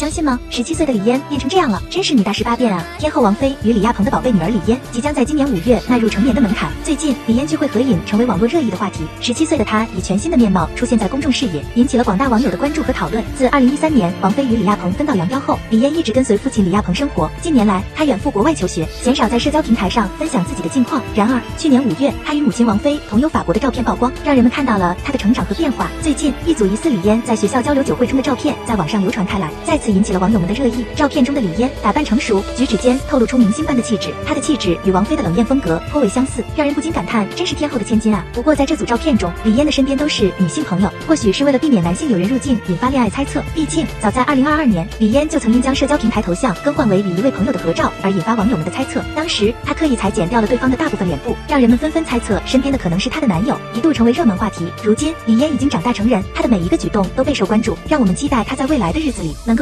相信吗？十七岁的李嫣变成这样了，真是女大十八变啊！天后王菲与李亚鹏的宝贝女儿李嫣即将在今年五月迈入成年的门槛。最近，李嫣聚会合影成为网络热议的话题。十七岁的她以全新的面貌出现在公众视野，引起了广大网友的关注和讨论。自二零一三年王菲与李亚鹏分道扬镳后，李嫣一直跟随父亲李亚鹏生活。近年来，她远赴国外求学，鲜少在社交平台上分享自己的近况。然而，去年五月，她与母亲王菲同游法国的照片曝光，让人们看到了她的成长和变化。最近，一组疑似李嫣在学校交流酒会中的照片在网上流传开来，再次引起了网友们的热议。照片中的李嫣打扮成熟，举止间透露出明星般的气质，她的气质与王菲的冷艳风格颇为相似，让人不禁感叹真是天后的千金啊。不过在这组照片中，李嫣的身边都是女性朋友，或许是为了避免男性友人入镜引发恋爱猜测。毕竟早在二零二二年，李嫣就曾因将社交平台头像更换为与一位朋友的合照而引发网友们的猜测。当时她刻意裁剪掉了对方的大部分脸部，让人们纷纷猜测身边的可能是她的男友，一度成为热门话题。如今李嫣已经长大成人，她的每一个举动都备受关注，让我们期待她在未来的日子里能够。